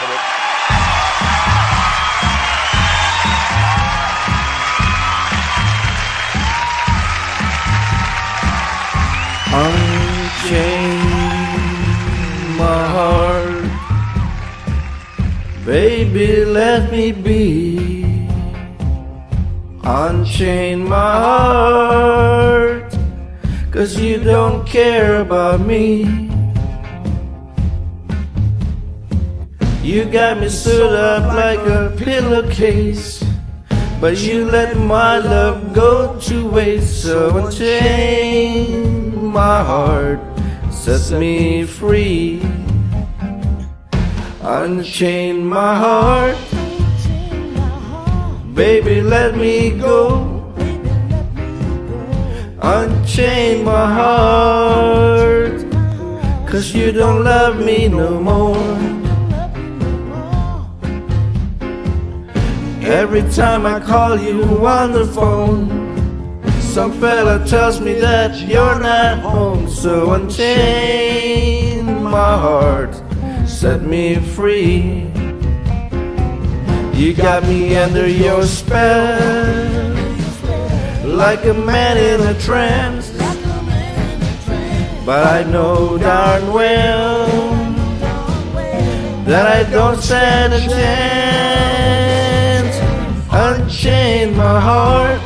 Hit it. Unchain my heart, baby, let me be. Unchain my heart, cause you don't care about me. You got me stood up like a pillowcase. But you let my love go to waste, so unchain my heart, set me free. Unchain my heart, baby, let me go. Unchain my heart, cause you don't love me no more. Every time I call you on the phone, some fella tells me that you're not home. So unchain my heart, set me free. You got me under your spell, like a man in a trance. But I know darn well that I don't stand a chance. Unchain my heart,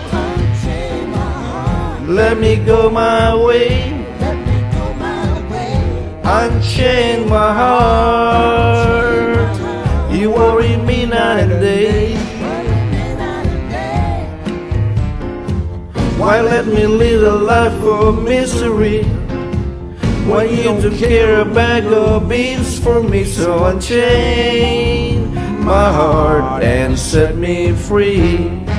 let me go my way. Unchain my heart, you worry me night and day. Why let me live a life of misery? When you took care a bag of beans for me, so unchain my heart and set me free.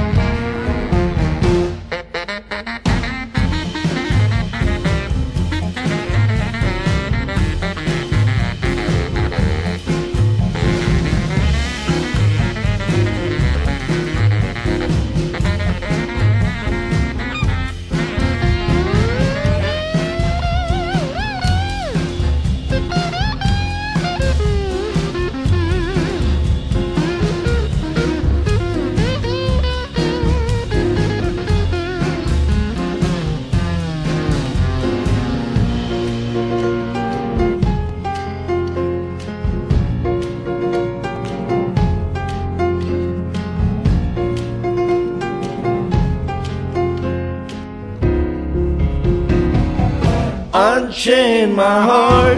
Unchain my heart,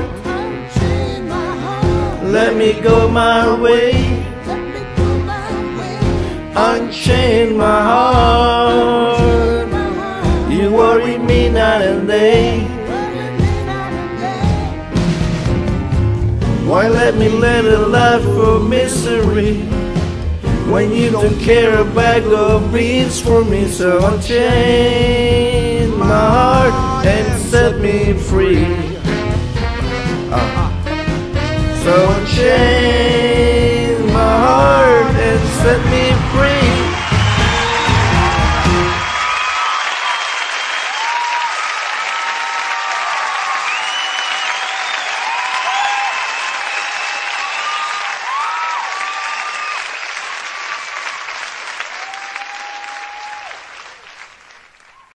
let me go my way. Unchain my heart, you worry me night and day. Why let me live a life of misery when you don't care a bag of beans for me? So unchain my heart free. Uh, so unchain.